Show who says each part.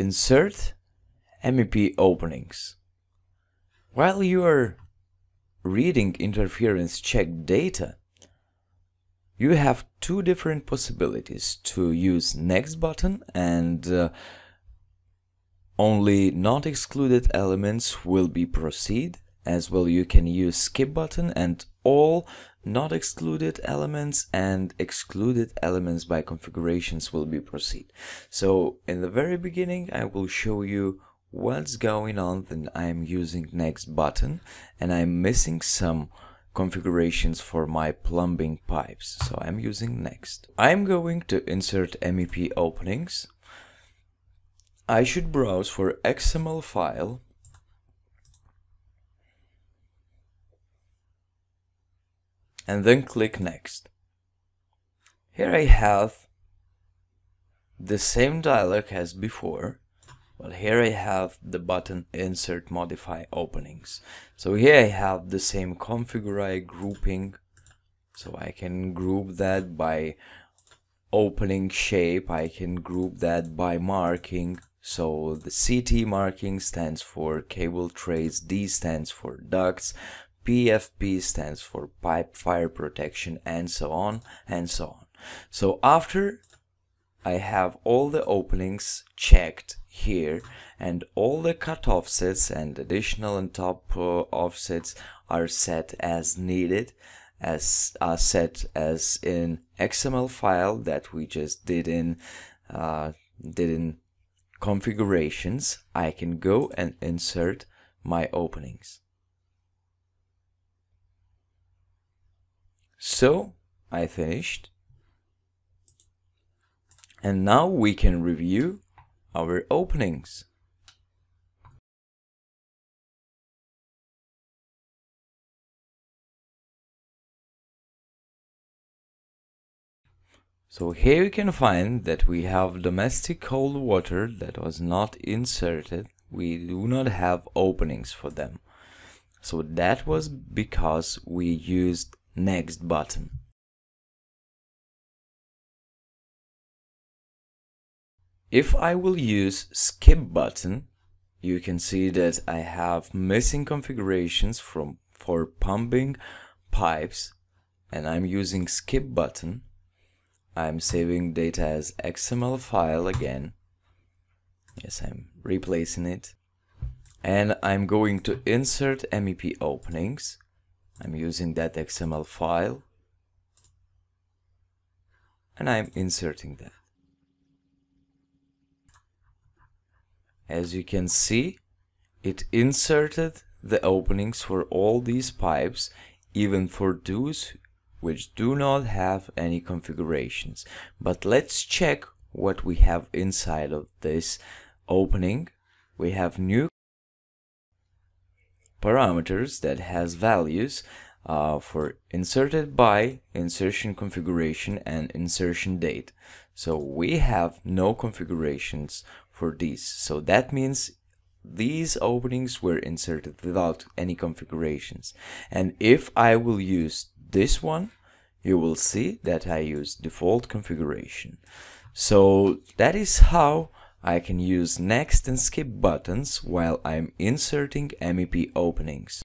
Speaker 1: Insert MEP openings. While you are reading interference check data, you have two different possibilities to use next button and uh, only not excluded elements will be proceed as well you can use skip button and all not excluded elements and excluded elements by configurations will be proceed. So in the very beginning I will show you what's going on then I'm using next button and I'm missing some configurations for my plumbing pipes. So I'm using next. I'm going to insert MEP openings. I should browse for XML file and then click next. Here I have the same dialog as before, but here I have the button insert modify openings. So here I have the same configure grouping, so I can group that by opening shape, I can group that by marking, so the CT marking stands for cable trays, D stands for ducts, PFP stands for pipe fire protection and so on and so on. So after I have all the openings checked here and all the cut offsets and additional and top uh, offsets are set as needed as are set as in XML file that we just did in uh, did in configurations I can go and insert my openings So I finished. And now we can review our openings. So here you can find that we have domestic cold water that was not inserted. We do not have openings for them. So that was because we used next button. If I will use skip button, you can see that I have missing configurations from for pumping pipes and I'm using skip button. I'm saving data as XML file again. Yes, I'm replacing it. And I'm going to insert MEP openings I'm using that XML file and I'm inserting that. As you can see, it inserted the openings for all these pipes, even for those which do not have any configurations. But let's check what we have inside of this opening. We have new parameters that has values uh, for inserted by, insertion configuration, and insertion date. So we have no configurations for these. So that means these openings were inserted without any configurations. And if I will use this one, you will see that I use default configuration. So that is how I can use next and skip buttons while I'm inserting MEP openings.